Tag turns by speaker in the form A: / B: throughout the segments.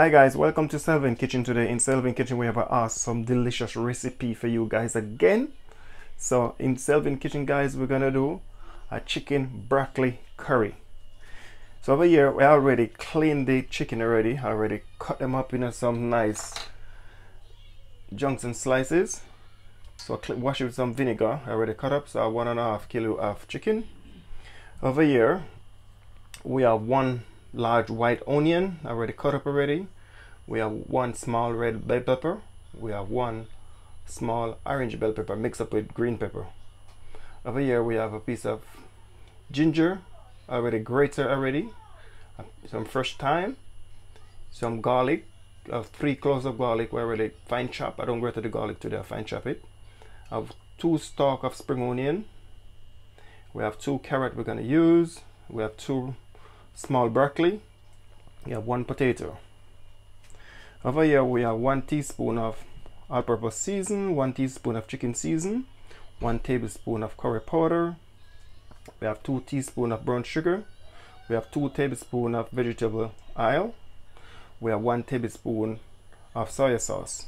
A: Hi guys, welcome to Selvin Kitchen today. In Selvin Kitchen we have an awesome delicious recipe for you guys again. So in Selvin Kitchen guys we're gonna do a chicken broccoli curry. So over here we already cleaned the chicken already, I already cut them up into some nice chunks and slices. So I wash it with some vinegar, I already cut up, so one and a half kilo of chicken. Over here we have one large white onion already cut up already we have one small red bell pepper. We have one small orange bell pepper mixed up with green pepper. Over here we have a piece of ginger already grated already. Some fresh thyme some garlic uh, three cloves of garlic. We already fine chop. I don't grate the garlic today. I fine chop it. I have two stalk of spring onion. We have two carrot we're going to use. We have two small broccoli. We have one potato over here we have one teaspoon of all-purpose season one teaspoon of chicken season one tablespoon of curry powder. We have two teaspoons of brown sugar. We have two tablespoons of vegetable oil. We have one tablespoon of soy sauce.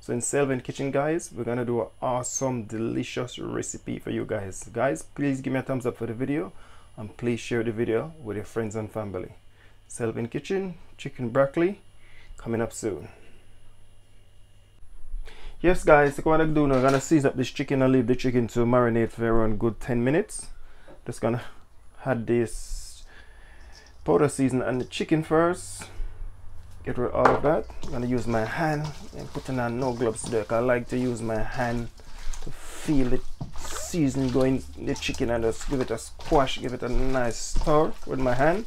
A: So in Selvin Kitchen guys we're gonna do an awesome delicious recipe for you guys. Guys please give me a thumbs up for the video and please share the video with your friends and family. Selvin Kitchen, chicken broccoli, coming up soon. Yes guys, what I'm doing, I'm gonna season up this chicken and leave the chicken to marinate for around good 10 minutes. Just gonna add this powder season and the chicken first. Get rid of all of that. I'm gonna use my hand and putting on no gloves today. I like to use my hand to feel it season going in the chicken and just give it a squash, give it a nice stir with my hand.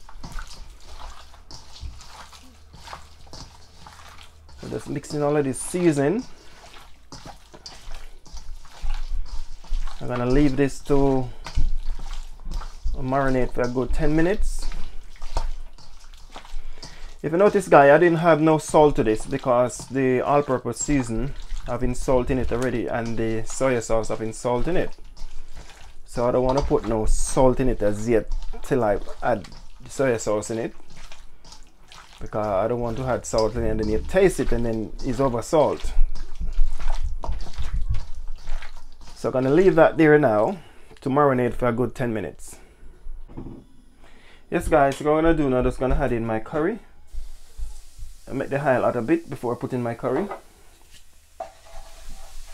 A: So just mixing all of this seasoning. I'm gonna leave this to marinate for a good 10 minutes. If you notice guy, I didn't have no salt to this because the all-purpose season having salt in it already and the soy sauce have having salt in it so I don't want to put no salt in it as yet till I add the soy sauce in it because I don't want to add salt and then you taste it and then it's over salt. So I'm gonna leave that there now to marinate for a good 10 minutes. Yes guys what I'm gonna do now just gonna add in my curry. I make the oil out a bit before I put in my curry.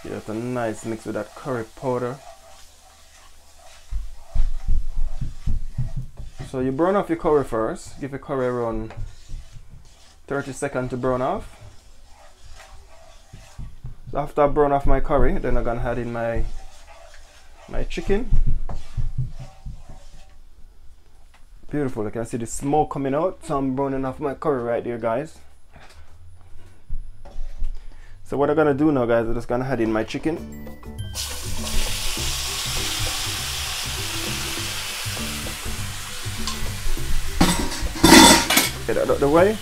A: Give it a nice mix with that curry powder. So you burn off your curry first. Give your curry around 30 seconds to brown off. So after I brown off my curry, then I'm gonna add in my my chicken. Beautiful, I can see the smoke coming out. So I'm browning off my curry right there, guys. So what I'm gonna do now, guys, I'm just gonna add in my chicken. Get that out of the way.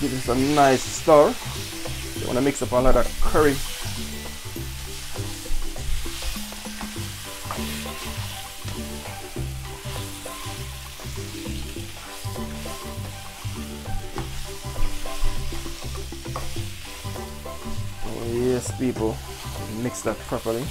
A: Give this a nice stir. You want to mix up all of curry. Oh, yes, people. Mix that properly.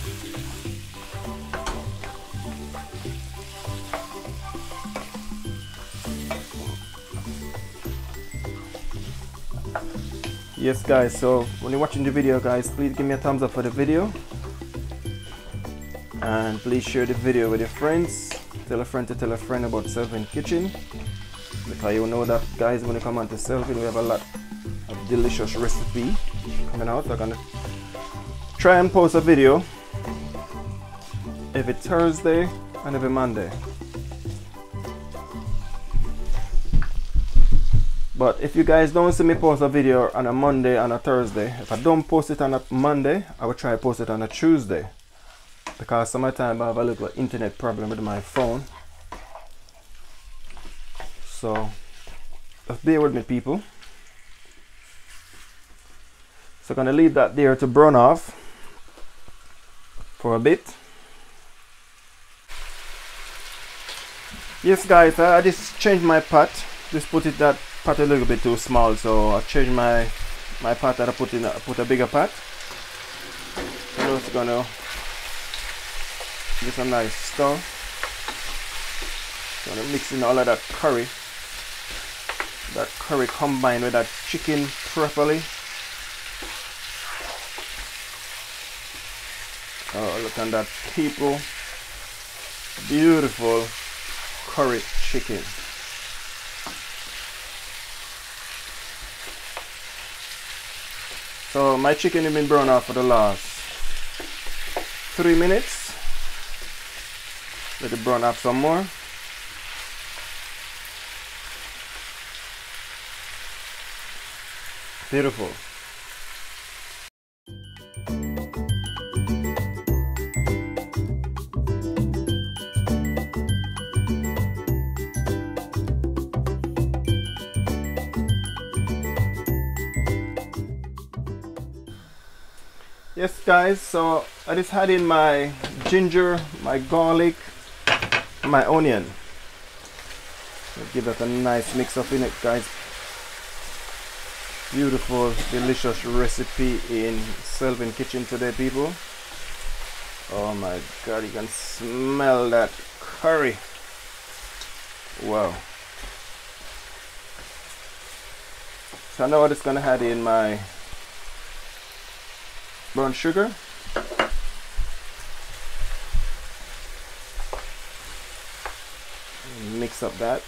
A: Yes guys so when you're watching the video guys please give me a thumbs up for the video. And please share the video with your friends. Tell a friend to tell a friend about Selvin Kitchen. Because you know that guys when you come on to Selvin we have a lot of delicious recipe coming out. I'm gonna try and post a video every Thursday and every Monday But if you guys don't see me post a video on a Monday and a Thursday, if I don't post it on a Monday, I will try to post it on a Tuesday. Because sometimes I have a little internet problem with my phone. So, bear with me people. So I'm gonna leave that there to burn off for a bit. Yes guys, I just changed my pot. Just put it that pot a little bit too small, so I changed my my pot that I put in. I put a bigger pot. So it's gonna get a nice stir. Gonna mix in all of that curry. That curry combined with that chicken properly. Oh, look at that, people. Beautiful curry chicken. So my chicken has been brown off for the last three minutes. Let it brown up some more. Beautiful. Yes guys so I just had in my ginger my garlic my onion. Give that a nice mix up in it guys. Beautiful delicious recipe in Selvin kitchen today people. Oh my god you can smell that curry. Wow. So now I'm just gonna add in my brown sugar. Mix up that.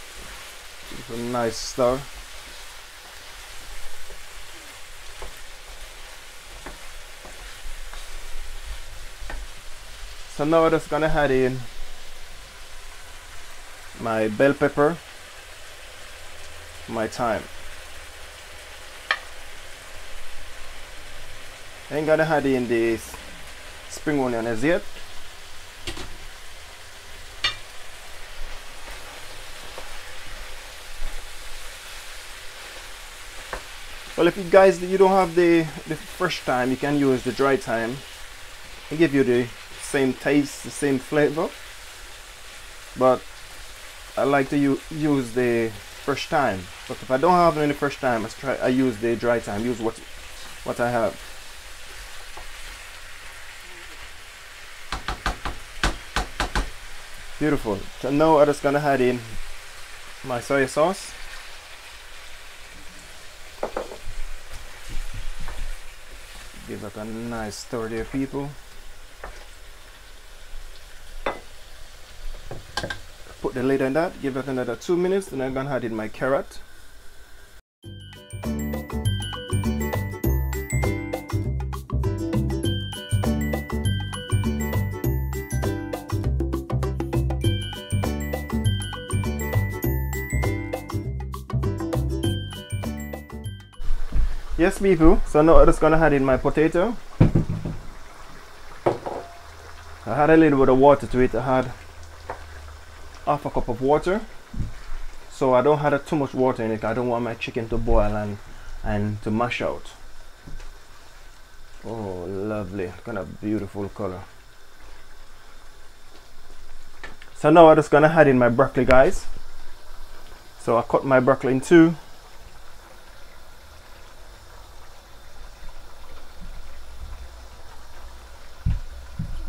A: Give a nice stir. So now I'm just gonna add in my bell pepper, my thyme. Ain't gonna add in this spring onion as yet well if you guys you don't have the the fresh thyme you can use the dry thyme. It give you the same taste the same flavor. But I like to use the fresh thyme. But if I don't have any fresh thyme I try I use the dry thyme use what what I have Beautiful. So now I'm just gonna add in my soy sauce. Give it a nice stir there people. Put the lid on that, give it another two minutes, and I'm gonna add in my carrot. Yes, people. So now I'm just gonna add in my potato. I had a little bit of water to it. I had half a cup of water. So I don't have too much water in it. I don't want my chicken to boil and and to mash out. Oh, lovely. Kind of beautiful color. So now I'm just gonna add in my broccoli, guys. So I cut my broccoli in two.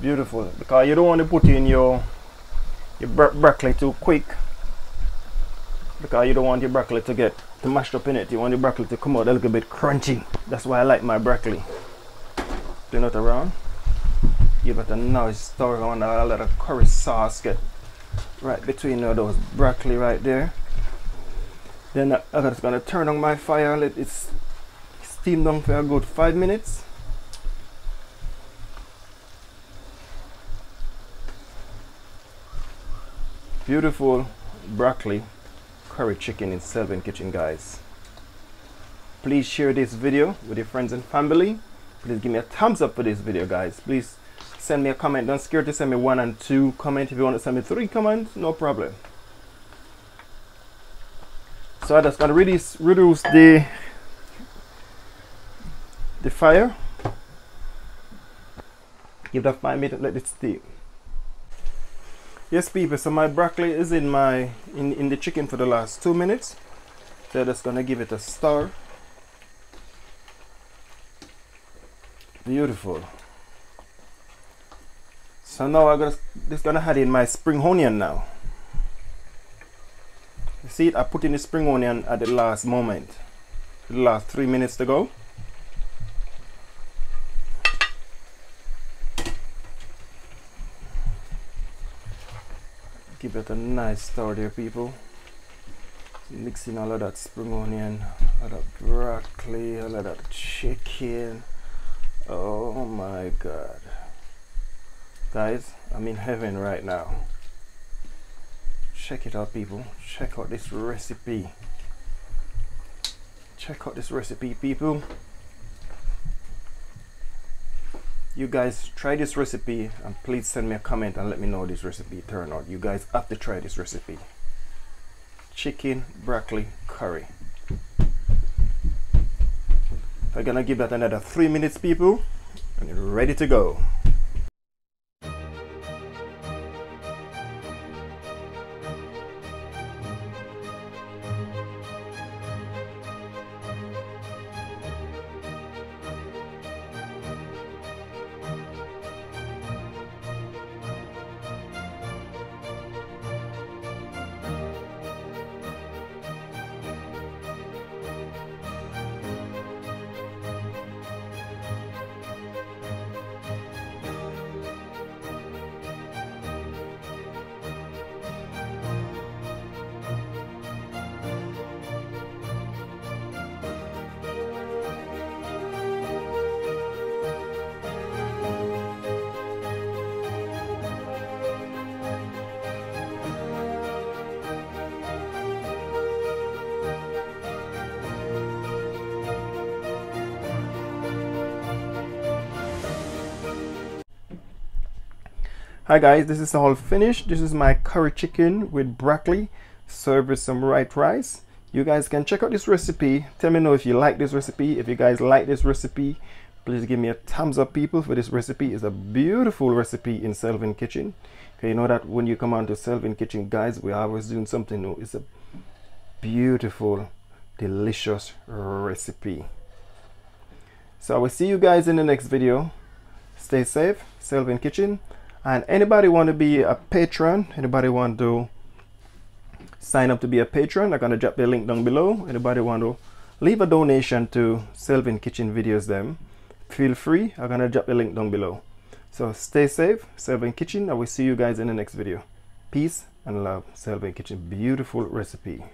A: Beautiful. Because you don't want to put in your your broccoli too quick. Because you don't want your broccoli to get to mashed up in it. You want your broccoli to come out a little bit crunchy. That's why I like my broccoli. Turn it around give it a nice stir on a of curry sauce. Get right between those broccoli right there. Then I'm just gonna turn on my fire. Let it steam down for a good five minutes beautiful broccoli curry chicken in Selvin Kitchen guys. Please share this video with your friends and family. Please give me a thumbs up for this video guys. Please send me a comment don't scare to send me one and two comment if you want to send me three comments no problem. So I'm just gonna reduce reduce the the fire. Give that five minutes let it steam yes people so my broccoli is in my in in the chicken for the last two minutes So just gonna give it a stir. Beautiful. So now I'm gonna, just gonna add in my spring onion now. You see? I put in the spring onion at the last moment. The last three minutes to go. Give it a nice stir there people. Mixing all of that spring onion, all of that broccoli, all of that chicken. Oh my god. Guys, I'm in heaven right now. Check it out people. Check out this recipe. Check out this recipe people. You guys try this recipe and please send me a comment and let me know this recipe turned out. You guys have to try this recipe. Chicken broccoli curry. I'm gonna give that another three minutes people and you're ready to go. Hi guys, this is all finished. This is my curry chicken with broccoli served with some white rice. You guys can check out this recipe. Tell me know if you like this recipe. If you guys like this recipe, please give me a thumbs up people for this recipe. It's a beautiful recipe in Selvin Kitchen. Okay, you know that when you come on to Selvin Kitchen guys, we're always doing something new. It's a beautiful, delicious recipe. So I will see you guys in the next video. Stay safe, Selvin Kitchen and anybody want to be a patron anybody want to sign up to be a patron i'm gonna drop the link down below. Anybody want to leave a donation to Selvin Kitchen videos them feel free i'm gonna drop the link down below. So stay safe Selvin Kitchen i will see you guys in the next video. Peace and love Selvin Kitchen. Beautiful recipe